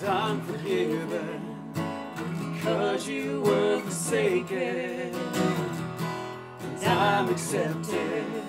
it's unforgiven because you were forsaken and I'm accepted.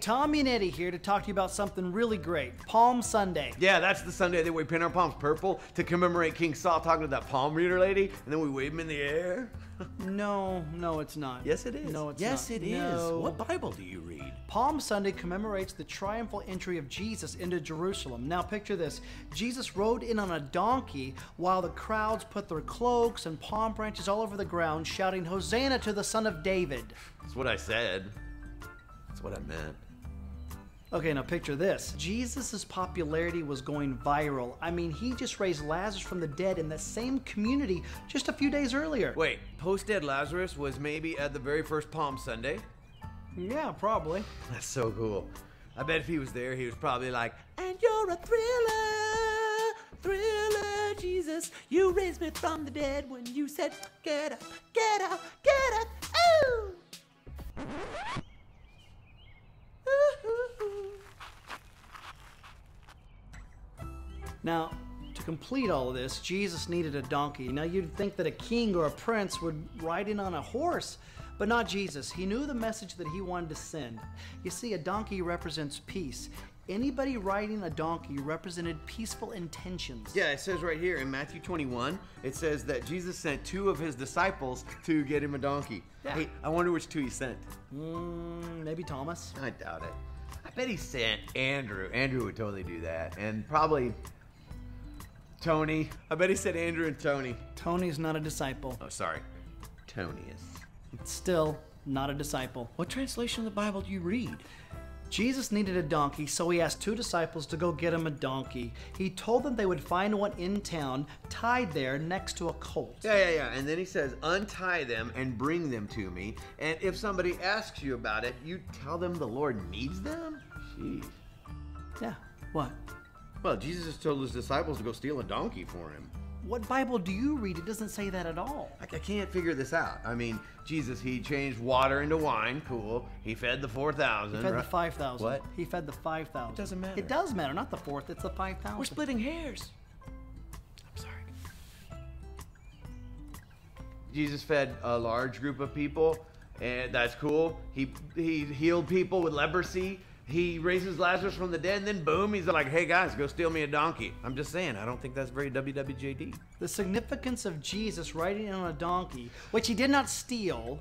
Tommy and Eddie here to talk to you about something really great Palm Sunday. Yeah, that's the Sunday that we paint our palms purple to commemorate King Saul talking to that palm reader lady, and then we wave them in the air. no, no, it's not. Yes, it is. No, it's yes, not. Yes, it no. is. What Bible do you read? Palm Sunday commemorates the triumphal entry of Jesus into Jerusalem. Now, picture this Jesus rode in on a donkey while the crowds put their cloaks and palm branches all over the ground, shouting, Hosanna to the Son of David. That's what I said. That's what I meant. Okay, now picture this. Jesus' popularity was going viral. I mean, he just raised Lazarus from the dead in the same community just a few days earlier. Wait, post dead Lazarus was maybe at the very first Palm Sunday? Yeah, probably. That's so cool. I bet if he was there, he was probably like, And you're a thriller, thriller, Jesus. You raised me from the dead when you said, Get up, get up, get up, ooh! Now, to complete all of this, Jesus needed a donkey. Now, you'd think that a king or a prince would ride in on a horse, but not Jesus. He knew the message that he wanted to send. You see, a donkey represents peace. Anybody riding a donkey represented peaceful intentions. Yeah, it says right here in Matthew 21, it says that Jesus sent two of his disciples to get him a donkey. Yeah. Hey, I wonder which two he sent. Mm, maybe Thomas. I doubt it. I bet he sent Andrew. Andrew would totally do that. And probably Tony. I bet he said Andrew and Tony. Tony's not a disciple. Oh, sorry. Tony is. Still not a disciple. What translation of the Bible do you read? Jesus needed a donkey, so he asked two disciples to go get him a donkey. He told them they would find one in town, tied there next to a colt. Yeah, yeah, yeah. And then he says, untie them and bring them to me. And if somebody asks you about it, you tell them the Lord needs them? Jeez. Yeah, what? Well, Jesus just told his disciples to go steal a donkey for him. What Bible do you read? It doesn't say that at all. Like, I can't figure this out. I mean, Jesus, he changed water into wine. Cool. He fed the 4,000. He fed right? the 5,000. What? He fed the 5,000. It doesn't matter. It does matter, not the fourth, it's the 5,000. We're splitting hairs. I'm sorry. Jesus fed a large group of people, and that's cool. He he healed people with leprosy. He raises Lazarus from the dead, and then boom, he's like, "Hey guys, go steal me a donkey." I'm just saying, I don't think that's very WWJD. The significance of Jesus riding on a donkey, which he did not steal,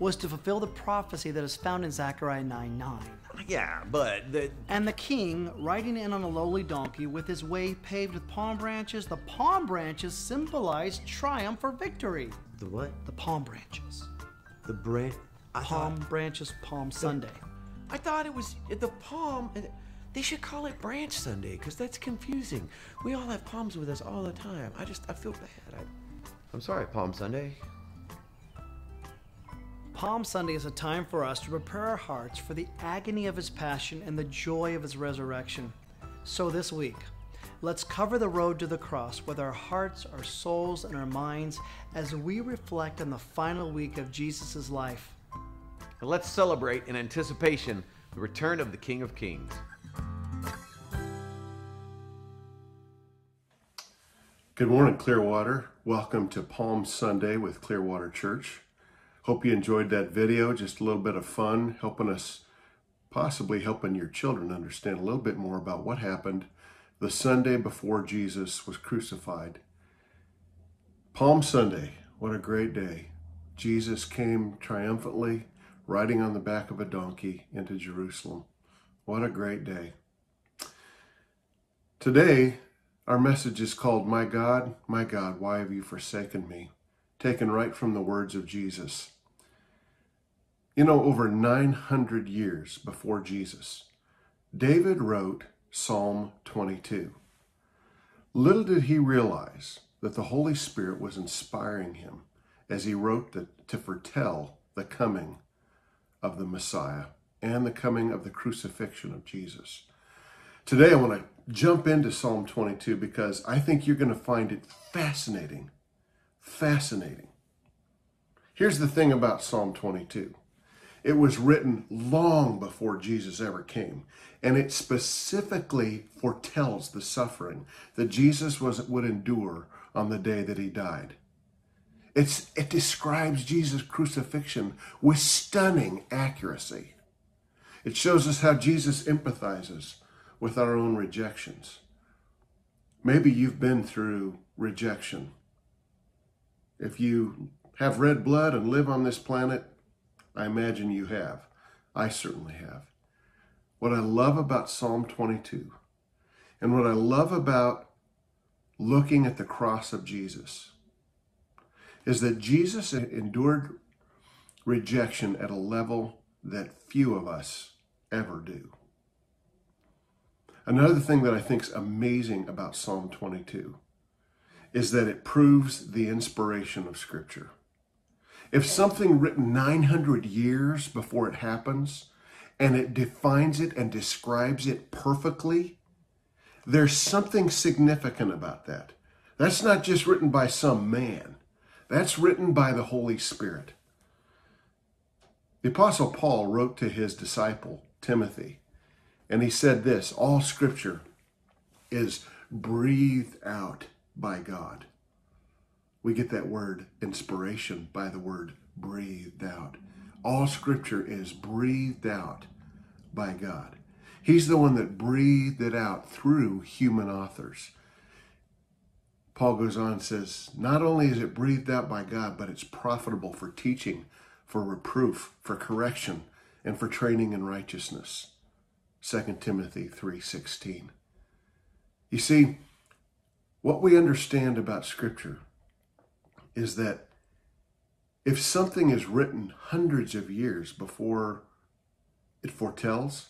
was to fulfill the prophecy that is found in Zechariah 9 9. Yeah, but the And the king, riding in on a lowly donkey with his way paved with palm branches, the palm branches symbolize triumph or victory. the what? The palm branches. The bread. I Palm branches, Palm Sunday. I thought it was the palm. They should call it Branch Sunday because that's confusing. We all have palms with us all the time. I just I feel bad. I, I'm sorry, Palm Sunday. Palm Sunday is a time for us to prepare our hearts for the agony of his passion and the joy of his resurrection. So this week, let's cover the road to the cross with our hearts, our souls, and our minds as we reflect on the final week of Jesus' life. And let's celebrate in anticipation the return of the King of Kings. Good morning, Clearwater. Welcome to Palm Sunday with Clearwater Church. Hope you enjoyed that video. Just a little bit of fun, helping us, possibly helping your children understand a little bit more about what happened the Sunday before Jesus was crucified. Palm Sunday, what a great day. Jesus came triumphantly, riding on the back of a donkey into Jerusalem. What a great day. Today, our message is called My God, My God, Why Have You Forsaken Me? Taken right from the words of Jesus. You know, over 900 years before Jesus, David wrote Psalm 22. Little did he realize that the Holy Spirit was inspiring him as he wrote the, to foretell the coming of the Messiah and the coming of the crucifixion of Jesus. Today, I want to jump into Psalm 22 because I think you're going to find it fascinating. Fascinating. Here's the thing about Psalm 22 it was written long before Jesus ever came, and it specifically foretells the suffering that Jesus was, would endure on the day that he died. It's, it describes Jesus' crucifixion with stunning accuracy. It shows us how Jesus empathizes with our own rejections. Maybe you've been through rejection. If you have red blood and live on this planet, I imagine you have. I certainly have. What I love about Psalm 22 and what I love about looking at the cross of Jesus is that Jesus endured rejection at a level that few of us ever do. Another thing that I think is amazing about Psalm 22 is that it proves the inspiration of Scripture. If something written 900 years before it happens and it defines it and describes it perfectly, there's something significant about that. That's not just written by some man, that's written by the Holy Spirit. The Apostle Paul wrote to his disciple, Timothy, and he said this All scripture is breathed out by God. We get that word inspiration by the word breathed out. All scripture is breathed out by God. He's the one that breathed it out through human authors. Paul goes on and says, Not only is it breathed out by God, but it's profitable for teaching, for reproof, for correction, and for training in righteousness. 2 Timothy 3:16. You see, what we understand about scripture is that if something is written hundreds of years before it foretells,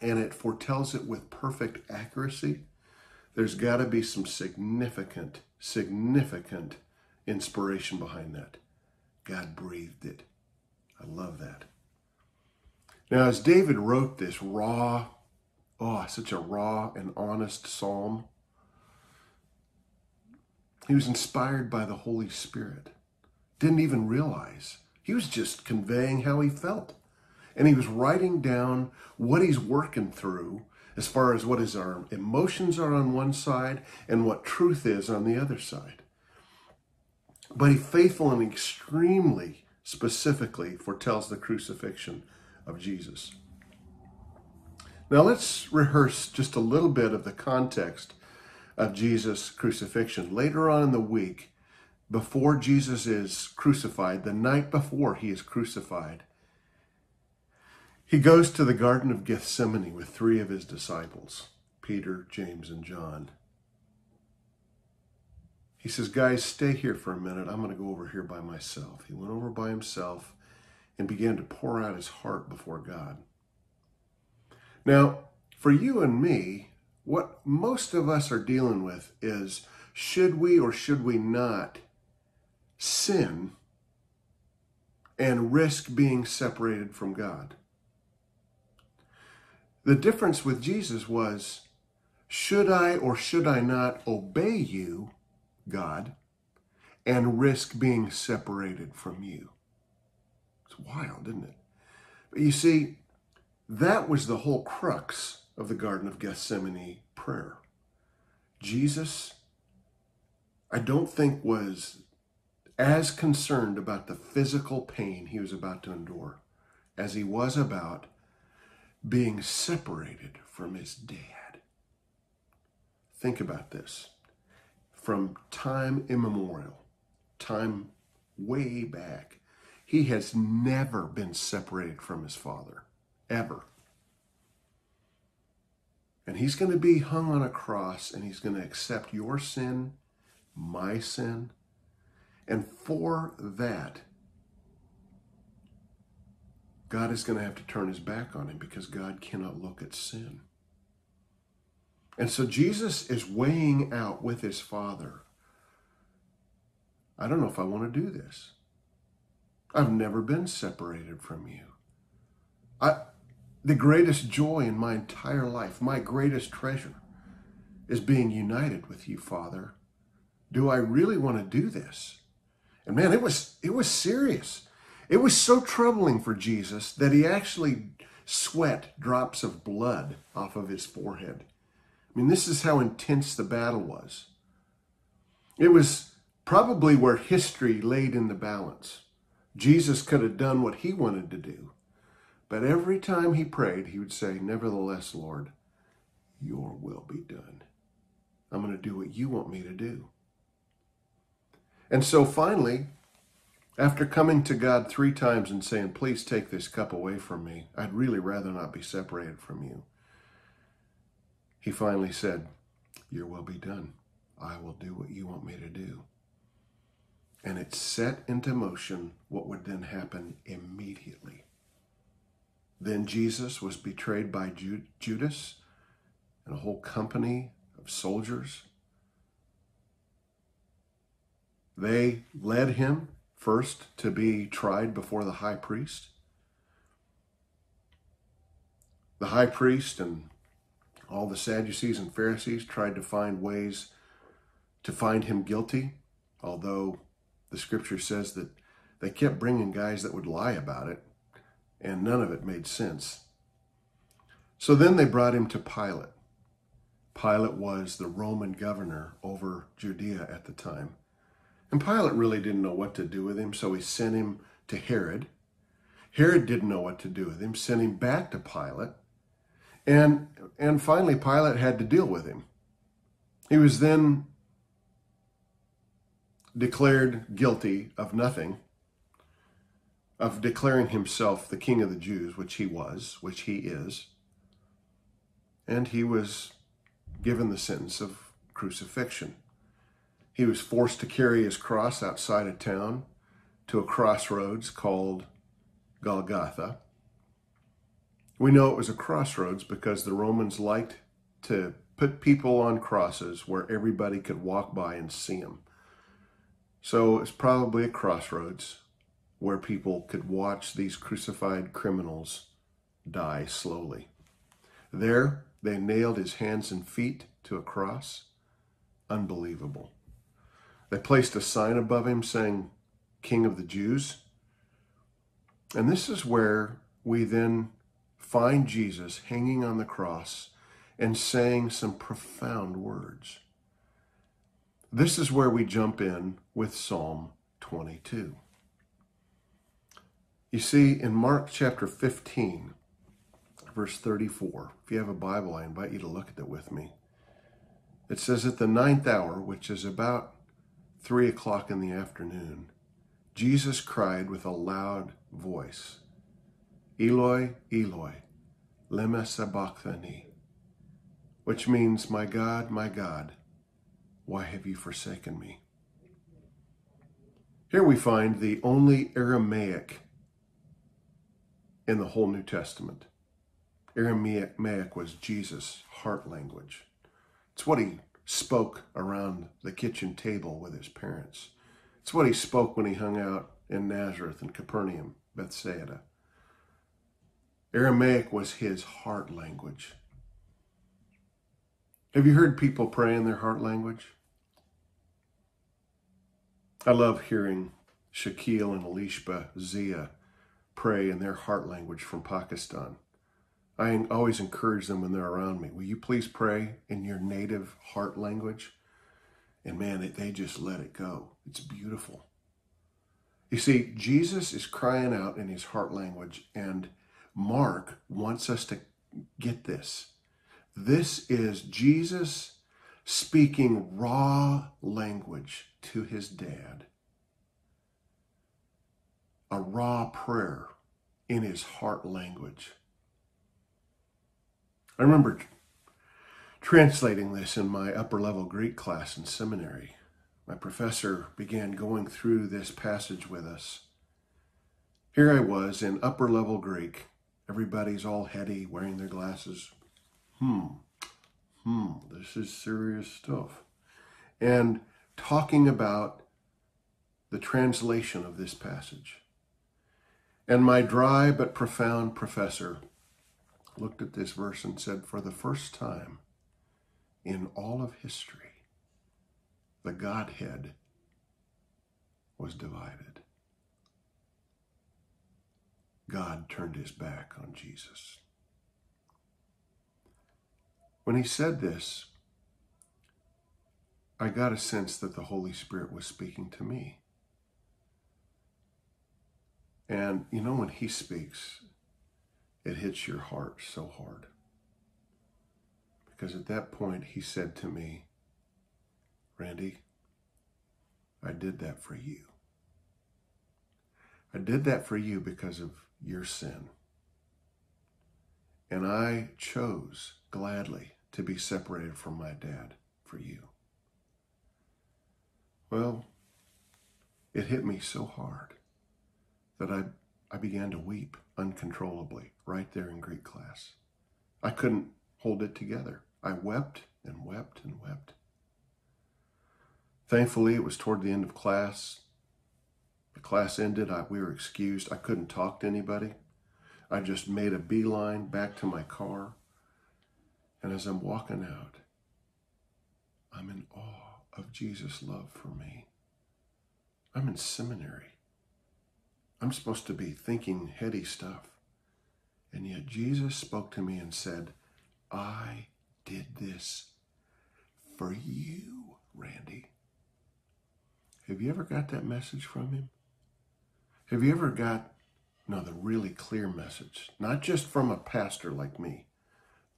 and it foretells it with perfect accuracy, there's got to be some significant, significant inspiration behind that. God breathed it. I love that. Now, as David wrote this raw, oh, such a raw and honest psalm, he was inspired by the Holy Spirit. Didn't even realize. He was just conveying how he felt. And he was writing down what he's working through as far as what his our emotions are on one side and what truth is on the other side. But he faithful and extremely specifically foretells the crucifixion of Jesus. Now let's rehearse just a little bit of the context of Jesus' crucifixion. Later on in the week, before Jesus is crucified, the night before he is crucified, he goes to the Garden of Gethsemane with three of his disciples Peter, James, and John. He says, Guys, stay here for a minute. I'm going to go over here by myself. He went over by himself and began to pour out his heart before God. Now, for you and me, what most of us are dealing with is should we or should we not sin and risk being separated from God? The difference with Jesus was should I or should I not obey you, God, and risk being separated from you? It's wild, isn't it? But you see, that was the whole crux of the Garden of Gethsemane prayer. Jesus, I don't think, was as concerned about the physical pain he was about to endure as he was about being separated from his dad. Think about this. From time immemorial, time way back, he has never been separated from his father, ever. And he's going to be hung on a cross and he's going to accept your sin, my sin. And for that, God is going to have to turn his back on him because God cannot look at sin. And so Jesus is weighing out with his Father I don't know if I want to do this. I've never been separated from you. I, the greatest joy in my entire life, my greatest treasure, is being united with you, Father. Do I really want to do this? And man, it was it was serious. It was so troubling for Jesus that he actually sweat drops of blood off of his forehead. I mean, this is how intense the battle was. It was probably where history laid in the balance. Jesus could have done what he wanted to do, but every time he prayed, he would say, Nevertheless, Lord, your will be done. I'm going to do what you want me to do. And so finally, after coming to God three times and saying, Please take this cup away from me, I'd really rather not be separated from you, he finally said, Your will be done. I will do what you want me to do. And it set into motion what would then happen immediately. Then Jesus was betrayed by Judas, and a whole company of soldiers. They led him first to be tried before the high priest. The high priest and all the Sadducees and Pharisees tried to find ways to find him guilty, although the scripture says that they kept bringing guys that would lie about it, and none of it made sense. So then they brought him to Pilate. Pilate was the Roman governor over Judea at the time. And Pilate really didn't know what to do with him, so he sent him to Herod. Herod didn't know what to do with him, sent him back to Pilate. And, and finally, Pilate had to deal with him. He was then declared guilty of nothing, of declaring himself the king of the Jews, which he was, which he is. And he was given the sentence of crucifixion. He was forced to carry his cross outside of town to a crossroads called Golgotha. We know it was a crossroads because the Romans liked to put people on crosses where everybody could walk by and see them. So it's probably a crossroads where people could watch these crucified criminals die slowly. There, they nailed his hands and feet to a cross. Unbelievable. They placed a sign above him saying, King of the Jews. And this is where we then find Jesus hanging on the cross and saying some profound words. This is where we jump in with Psalm 22. You see, in Mark chapter 15, verse 34, if you have a Bible, I invite you to look at it with me. It says, At the ninth hour, which is about three o'clock in the afternoon, Jesus cried with a loud voice, Eloi, Eloi, lema sabachthani, which means, My God, my God, why have you forsaken me? Here we find the only Aramaic in the whole New Testament. Aramaic was Jesus' heart language. It's what he spoke around the kitchen table with his parents. It's what he spoke when he hung out in Nazareth and Capernaum, Bethsaida. Aramaic was his heart language. Have you heard people pray in their heart language? I love hearing Shaquille and Alishba Zia pray in their heart language from Pakistan. I always encourage them when they're around me. Will you please pray in your native heart language? And man, they just let it go. It's beautiful. You see, Jesus is crying out in his heart language, and Mark wants us to get this. This is Jesus speaking raw language to his dad. A raw prayer in his heart language. I remember translating this in my upper level Greek class in seminary. My professor began going through this passage with us. Here I was in upper level Greek. Everybody's all heady, wearing their glasses. Hmm, hmm, this is serious stuff. And talking about the translation of this passage. And my dry but profound professor looked at this verse and said, For the first time in all of history, the Godhead was divided. God turned his back on Jesus. When he said this, I got a sense that the Holy Spirit was speaking to me. And you know, when he speaks, it hits your heart so hard. Because at that point, he said to me, Randy, I did that for you. I did that for you because of your sin. And I chose gladly to be separated from my dad for you. Well, it hit me so hard that I, I began to weep uncontrollably right there in Greek class. I couldn't hold it together. I wept and wept and wept. Thankfully, it was toward the end of class. The class ended. I, we were excused. I couldn't talk to anybody. I just made a beeline back to my car. And as I'm walking out, I'm in awe of Jesus' love for me. I'm in seminary. I'm supposed to be thinking heady stuff. And yet Jesus spoke to me and said, I did this for you, Randy. Have you ever got that message from him? Have you ever got another really clear message, not just from a pastor like me,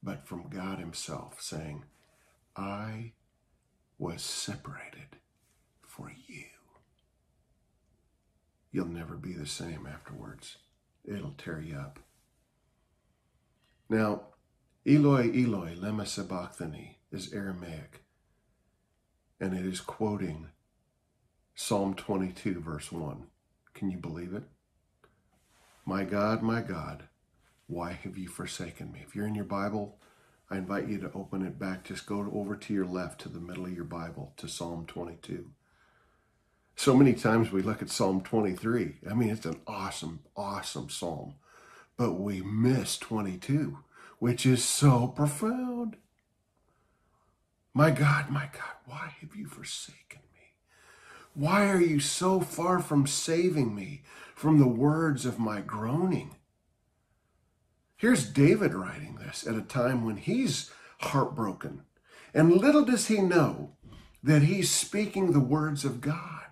but from God Himself saying, I was separated for you. You'll never be the same afterwards. It'll tear you up. Now, Eloi, Eloi, lema sabachthani is Aramaic, and it is quoting Psalm 22, verse 1. Can you believe it? My God, my God, why have you forsaken me? If you're in your Bible, I invite you to open it back. Just go over to your left to the middle of your Bible to Psalm 22. So many times we look at Psalm 23. I mean, it's an awesome, awesome psalm. But we miss 22, which is so profound. My God, my God, why have you forsaken me? Why are you so far from saving me from the words of my groaning? Here's David writing this at a time when he's heartbroken. And little does he know that he's speaking the words of God,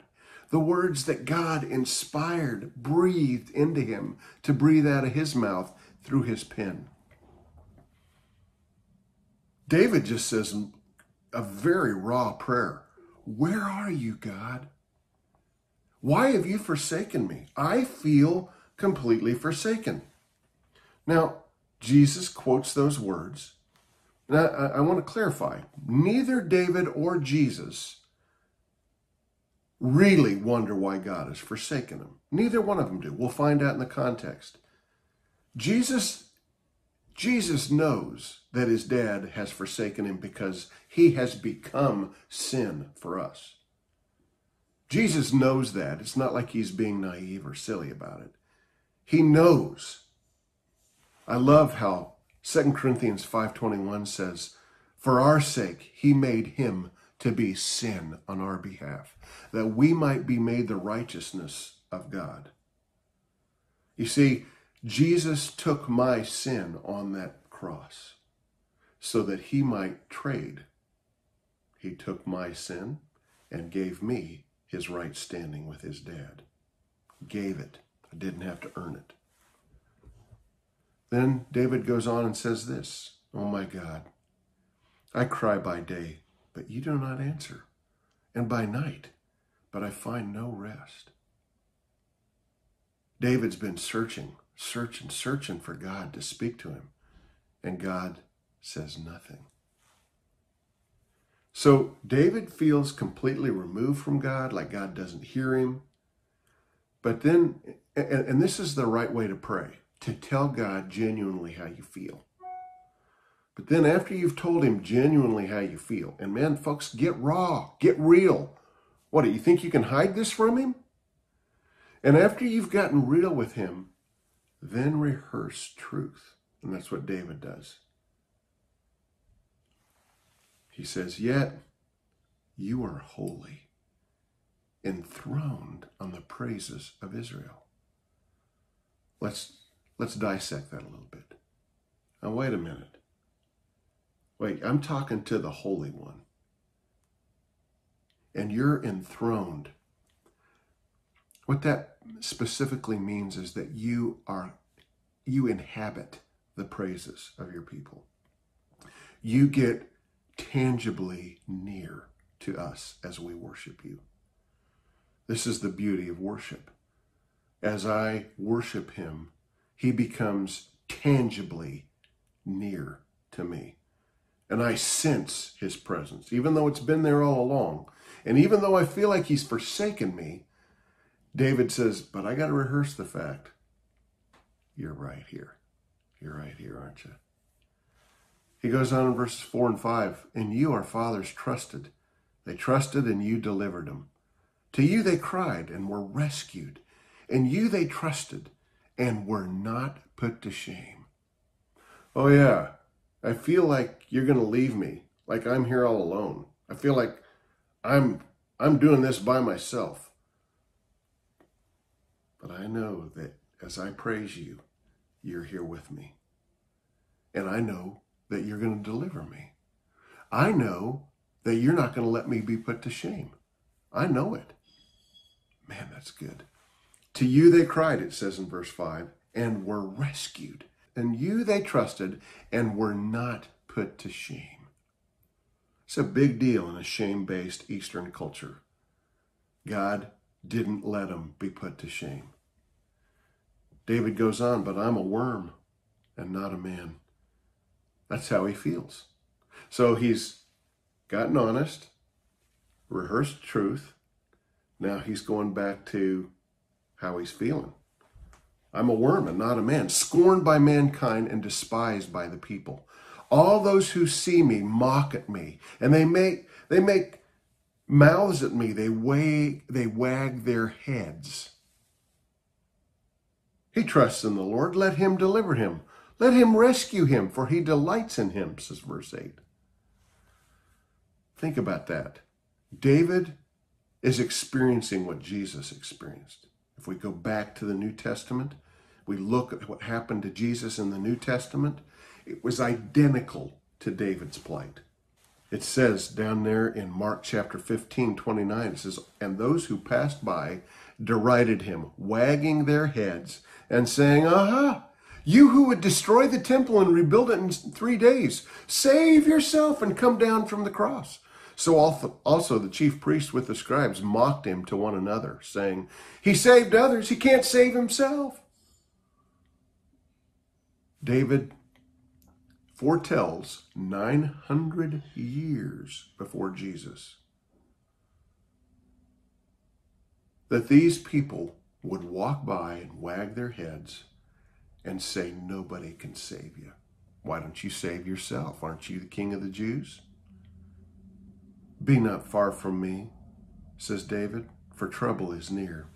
the words that God inspired, breathed into him to breathe out of his mouth through his pen. David just says a very raw prayer Where are you, God? Why have you forsaken me? I feel completely forsaken. Now, Jesus quotes those words. Now, I, I want to clarify neither David or Jesus really wonder why God has forsaken them. Neither one of them do. We'll find out in the context. Jesus Jesus knows that his dad has forsaken him because he has become sin for us. Jesus knows that. It's not like he's being naive or silly about it. He knows I love how 2 Corinthians 5:21 says, "For our sake he made him to be sin on our behalf, that we might be made the righteousness of God." You see, Jesus took my sin on that cross so that he might trade. He took my sin and gave me his right standing with his dad. Gave it. I didn't have to earn it. Then David goes on and says this Oh my God, I cry by day, but you do not answer, and by night, but I find no rest. David's been searching, searching, searching for God to speak to him, and God says nothing. So David feels completely removed from God, like God doesn't hear him. But then, and, and this is the right way to pray to tell God genuinely how you feel. But then after you've told him genuinely how you feel, and man, folks, get raw, get real. What, do you think you can hide this from him? And after you've gotten real with him, then rehearse truth. And that's what David does. He says, Yet you are holy, enthroned on the praises of Israel. Let's Let's dissect that a little bit. Now, wait a minute. Wait, I'm talking to the Holy One. And you're enthroned. What that specifically means is that you are, you inhabit the praises of your people. You get tangibly near to us as we worship you. This is the beauty of worship. As I worship Him, he becomes tangibly near to me. And I sense his presence, even though it's been there all along. And even though I feel like he's forsaken me, David says, But I got to rehearse the fact you're right here. You're right here, aren't you? He goes on in verses 4 and 5 And you, our fathers, trusted. They trusted, and you delivered them. To you they cried and were rescued. And you they trusted and were not put to shame. Oh, yeah. I feel like you're going to leave me, like I'm here all alone. I feel like I'm I'm doing this by myself. But I know that as I praise you, you're here with me. And I know that you're going to deliver me. I know that you're not going to let me be put to shame. I know it. Man, that's good. To you they cried, it says in verse 5, and were rescued. And you they trusted and were not put to shame. It's a big deal in a shame based Eastern culture. God didn't let them be put to shame. David goes on, but I'm a worm and not a man. That's how he feels. So he's gotten honest, rehearsed truth. Now he's going back to how he's feeling. I'm a worm and not a man, scorned by mankind and despised by the people. All those who see me mock at me, and they make they make mouths at me. They wag they wag their heads. He trusts in the Lord. Let him deliver him. Let him rescue him, for he delights in him, says verse 8. Think about that. David is experiencing what Jesus experienced. If we go back to the New Testament, we look at what happened to Jesus in the New Testament, it was identical to David's plight. It says down there in Mark chapter 15, 29, it says, And those who passed by derided him, wagging their heads and saying, Aha, you who would destroy the temple and rebuild it in three days, save yourself and come down from the cross. So also the chief priests with the scribes mocked him to one another, saying, He saved others, he can't save himself. David foretells 900 years before Jesus that these people would walk by and wag their heads and say, Nobody can save you. Why don't you save yourself? Aren't you the king of the Jews? Be not far from me, says David, for trouble is near,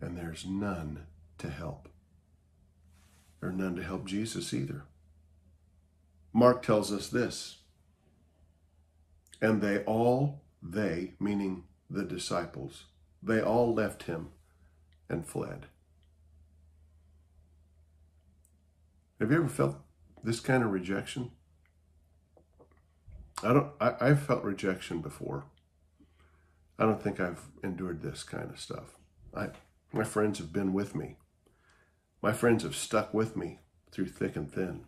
and there's none to help. There are none to help Jesus either. Mark tells us this. And they all, they, meaning the disciples, they all left him and fled. Have you ever felt this kind of rejection? I don't. I, I've felt rejection before. I don't think I've endured this kind of stuff. I, my friends have been with me. My friends have stuck with me through thick and thin.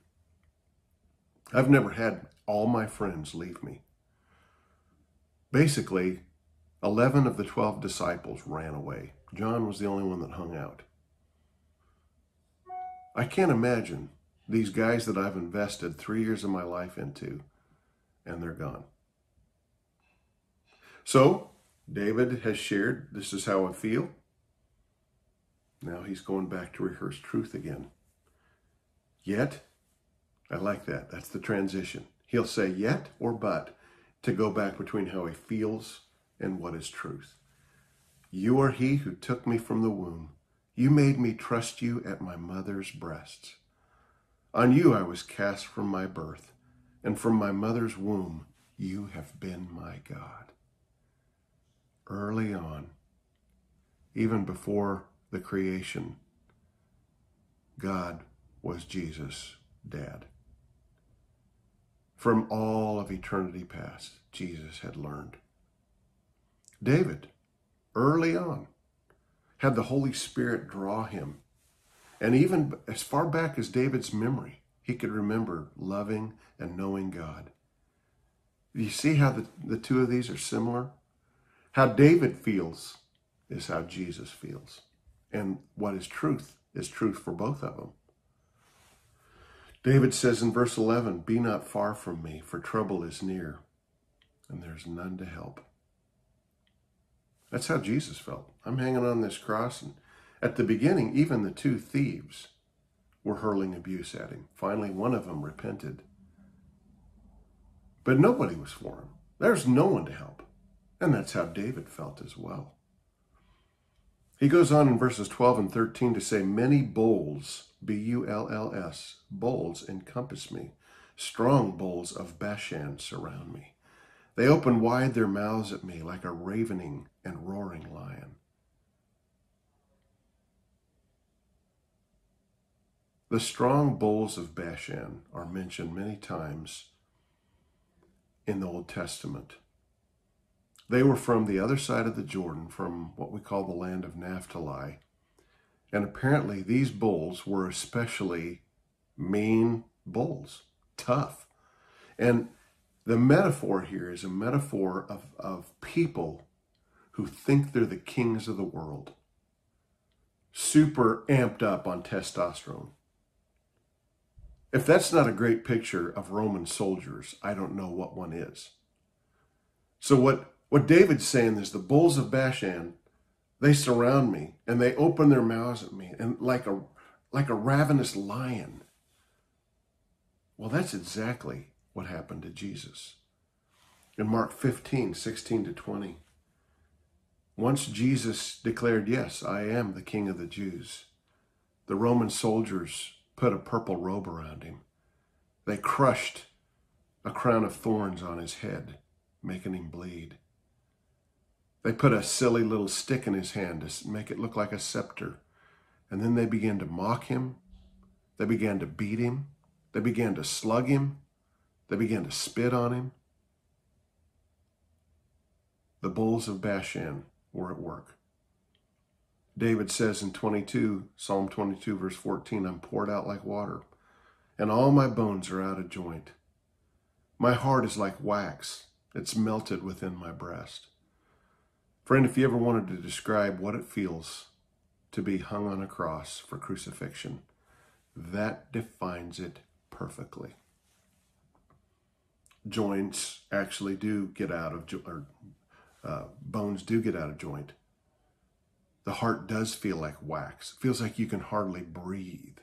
I've never had all my friends leave me. Basically, 11 of the 12 disciples ran away. John was the only one that hung out. I can't imagine these guys that I've invested three years of my life into and they're gone. So, David has shared, this is how I feel. Now he's going back to rehearse truth again. Yet, I like that. That's the transition. He'll say yet or but to go back between how he feels and what is truth. You are he who took me from the womb. You made me trust you at my mother's breasts. On you I was cast from my birth and from my mother's womb, you have been my God. Early on, even before the creation, God was Jesus' dad. From all of eternity past, Jesus had learned. David, early on, had the Holy Spirit draw him. And even as far back as David's memory, he could remember loving and knowing God. You see how the, the two of these are similar? How David feels is how Jesus feels. And what is truth is truth for both of them. David says in verse 11, Be not far from me, for trouble is near, and there's none to help. That's how Jesus felt. I'm hanging on this cross, and at the beginning, even the two thieves were hurling abuse at him. Finally, one of them repented But nobody was for him. There's no one to help. And that's how David felt as well. He goes on in verses 12 and 13 to say, Many bulls, B U L L S, bulls encompass me. Strong bulls of Bashan surround me. They open wide their mouths at me like a ravening and roaring lion. The strong bulls of Bashan are mentioned many times in the Old Testament. They were from the other side of the Jordan, from what we call the land of Naphtali. And apparently, these bulls were especially mean bulls, tough. And the metaphor here is a metaphor of, of people who think they're the kings of the world, super amped up on testosterone. If that's not a great picture of Roman soldiers, I don't know what one is. So, what, what David's saying is the bulls of Bashan, they surround me and they open their mouths at me and like a like a ravenous lion. Well, that's exactly what happened to Jesus. In Mark 15, 16 to 20. Once Jesus declared, Yes, I am the King of the Jews, the Roman soldiers put a purple robe around him. They crushed a crown of thorns on his head, making him bleed. They put a silly little stick in his hand to make it look like a scepter. And then they began to mock him. They began to beat him. They began to slug him. They began to spit on him. The bulls of Bashan were at work. David says in 22, Psalm 22, verse 14, I'm poured out like water, and all my bones are out of joint. My heart is like wax, it's melted within my breast. Friend, if you ever wanted to describe what it feels to be hung on a cross for crucifixion, that defines it perfectly joints actually do get out of, or uh, bones do get out of joint. The heart does feel like wax. Feels like you can hardly breathe.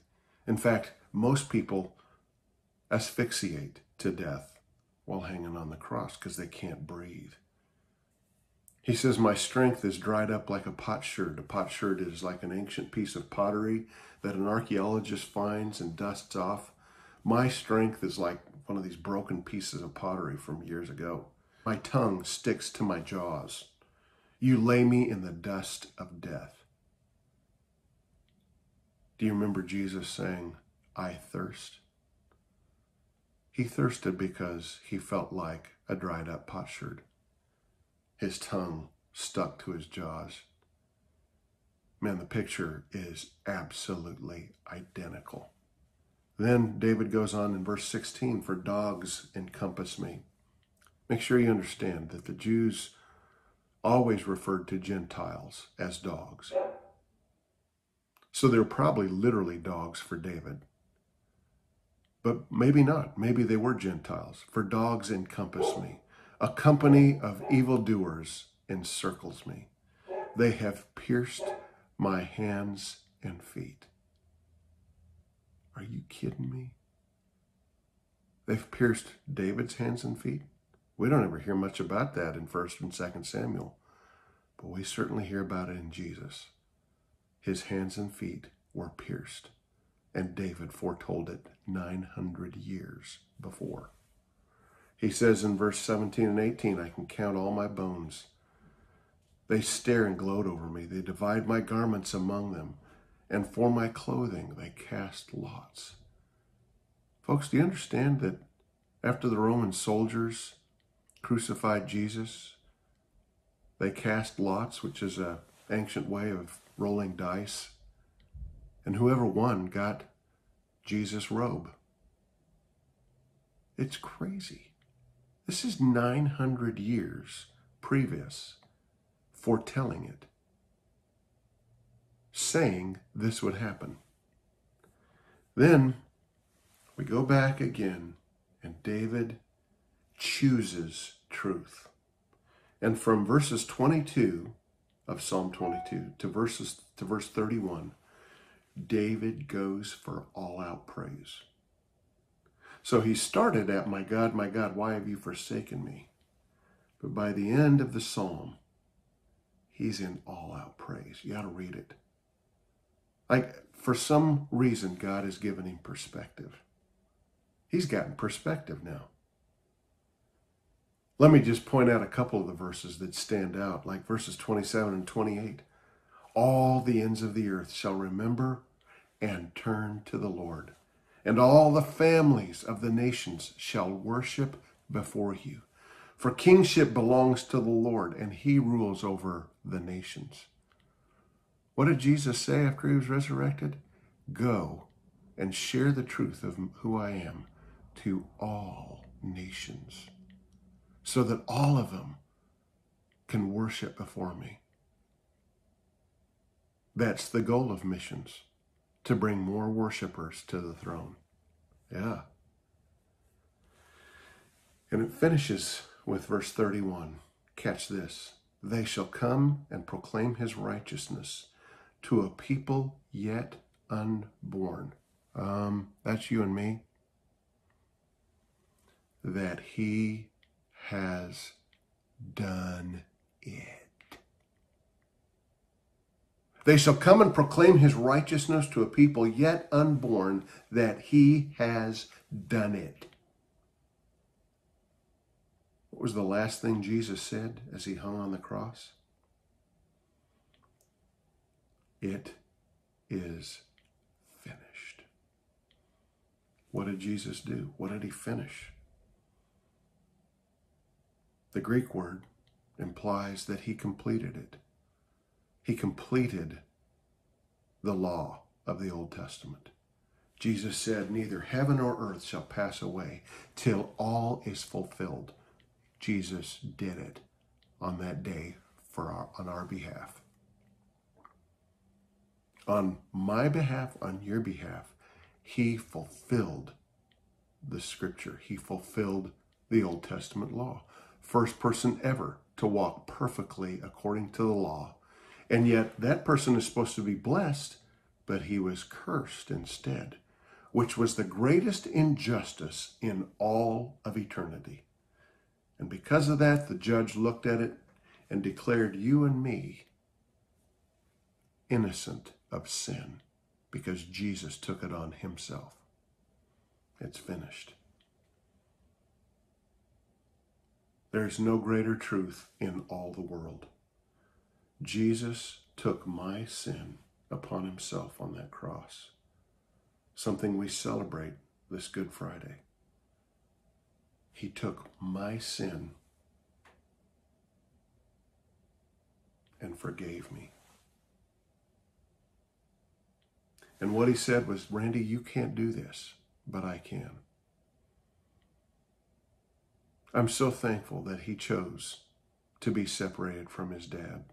In fact, most people asphyxiate to death while hanging on the cross because they can't breathe. He says, My strength is dried up like a potsherd. A potsherd is like an ancient piece of pottery that an archaeologist finds and dusts off. My strength is like one of these broken pieces of pottery from years ago. My tongue sticks to my jaws. You lay me in the dust of death. Do you remember Jesus saying, I thirst? He thirsted because he felt like a dried up potsherd. His tongue stuck to his jaws. Man, the picture is absolutely identical. Then David goes on in verse 16 for dogs encompass me. Make sure you understand that the Jews always referred to Gentiles as dogs. So they're probably literally dogs for David. But maybe not. Maybe they were Gentiles. For dogs encompass me. A company of evildoers encircles me. They have pierced my hands and feet. Are you kidding me? They've pierced David's hands and feet. We don't ever hear much about that in 1st and 2nd Samuel, but we certainly hear about it in Jesus. His hands and feet were pierced, and David foretold it 900 years before. He says in verse 17 and 18, I can count all my bones. They stare and gloat over me. They divide my garments among them and for my clothing they cast lots. Folks, do you understand that after the Roman soldiers crucified Jesus, they cast lots, which is an ancient way of rolling dice, and whoever won got Jesus' robe. It's crazy. This is 900 years previous foretelling it saying this would happen. Then we go back again, and David chooses truth. And from verses 22 of Psalm 22 to verses to verse 31, David goes for all out praise. So he started at, My God, my God, why have you forsaken me? But by the end of the psalm, he's in all out praise. You got to read it. Like, for some reason, God has given him perspective. He's gotten perspective now. Let me just point out a couple of the verses that stand out, like verses 27 and 28. All the ends of the earth shall remember and turn to the Lord, and all the families of the nations shall worship before you. For kingship belongs to the Lord, and he rules over the nations. What did Jesus say after he was resurrected? Go and share the truth of who I am to all nations, so that all of them can worship before me. That's the goal of missions, to bring more worshipers to the throne. Yeah. And it finishes with verse 31. Catch this. They shall come and proclaim his righteousness to a people yet unborn. Um, that's you and me. That he has done it. They shall come and proclaim his righteousness to a people yet unborn, that he has done it. What was the last thing Jesus said as he hung on the cross? It is finished. What did Jesus do? What did he finish? The Greek word implies that he completed it. He completed the law of the Old Testament. Jesus said, Neither heaven nor earth shall pass away till all is fulfilled. Jesus did it on that day for our, on our behalf on my behalf, on your behalf, he fulfilled the scripture. He fulfilled the Old Testament law. First person ever to walk perfectly according to the law. And yet that person is supposed to be blessed, but he was cursed instead, which was the greatest injustice in all of eternity. And because of that, the judge looked at it and declared you and me innocent of sin because Jesus took it on himself. It's finished. There's no greater truth in all the world. Jesus took my sin upon himself on that cross, something we celebrate this Good Friday. He took my sin and forgave me. And what he said was, Randy, you can't do this, but I can. I'm so thankful that he chose to be separated from his dad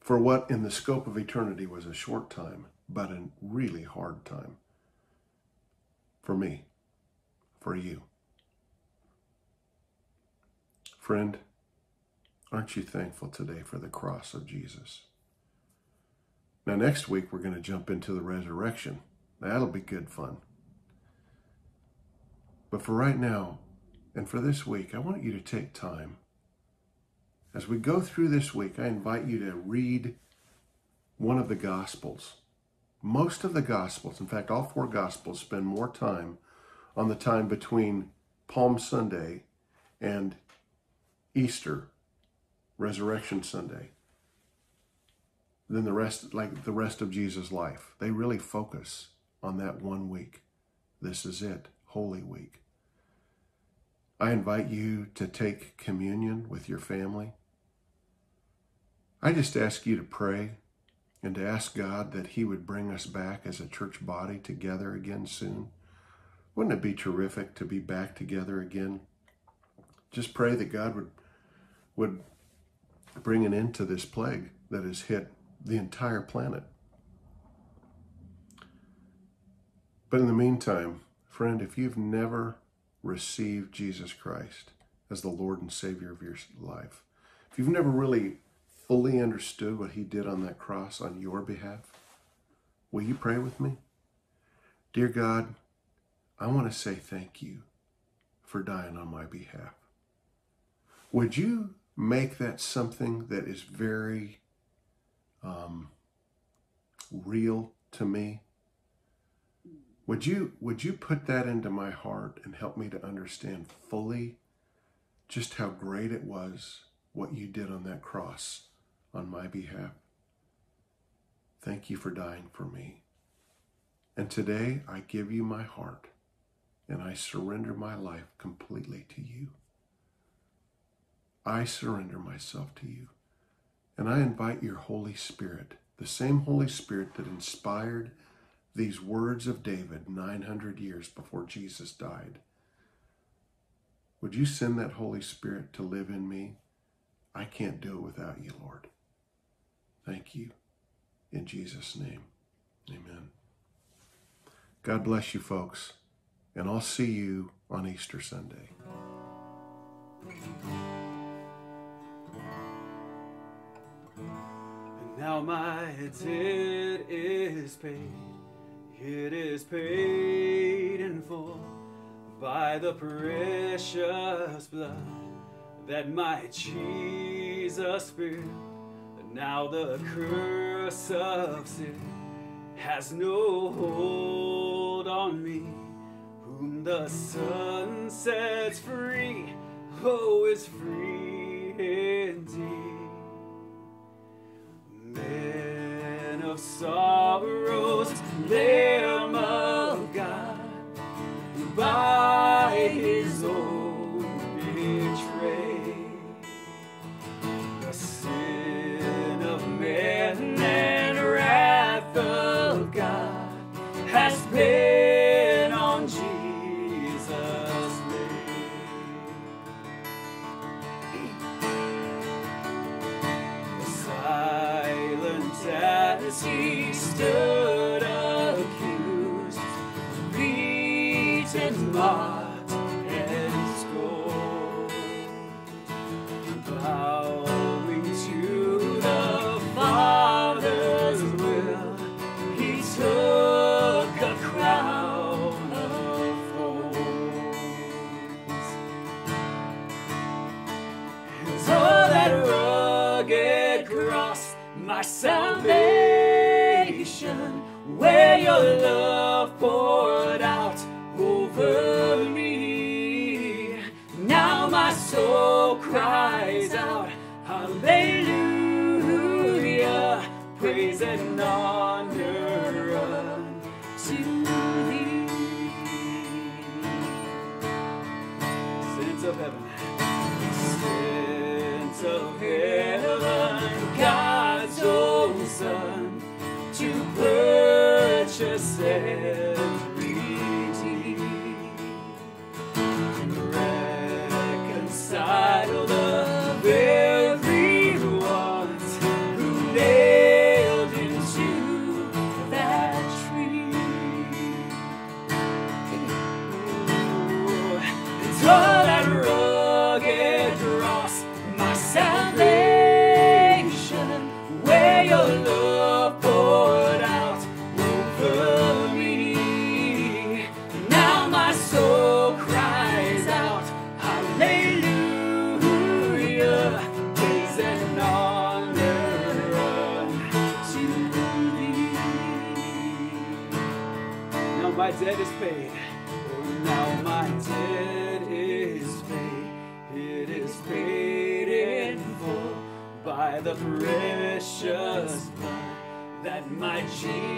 for what in the scope of eternity was a short time, but a really hard time for me, for you. Friend, aren't you thankful today for the cross of Jesus? Now, next week, we're going to jump into the resurrection. That'll be good fun. But for right now, and for this week, I want you to take time. As we go through this week, I invite you to read one of the Gospels. Most of the Gospels, in fact, all four Gospels, spend more time on the time between Palm Sunday and Easter, Resurrection Sunday than the rest, like the rest of Jesus' life. They really focus on that one week. This is it, Holy Week. I invite you to take communion with your family. I just ask you to pray and to ask God that He would bring us back as a church body together again soon. Wouldn't it be terrific to be back together again? Just pray that God would would bring an end to this plague that has hit the entire planet. But in the meantime, friend, if you've never received Jesus Christ as the Lord and Savior of your life, if you've never really fully understood what He did on that cross on your behalf, will you pray with me? Dear God, I want to say thank you for dying on my behalf. Would you make that something that is very um, real to me? Would you would you put that into my heart and help me to understand fully just how great it was what you did on that cross on my behalf? Thank you for dying for me. And today I give you my heart and I surrender my life completely to you. I surrender myself to you. And I invite your Holy Spirit, the same Holy Spirit that inspired these words of David 900 years before Jesus died. Would you send that Holy Spirit to live in me? I can't do it without you, Lord. Thank you. In Jesus' name, amen. God bless you, folks, and I'll see you on Easter Sunday. And now my is paid. It is paid in full by the precious blood that my Jesus spilled. Now the curse of sin has no hold on me. Whom the Son sets free, oh, is free indeed. Of sorrows, Lamb of God, beaten, mocked, Jesus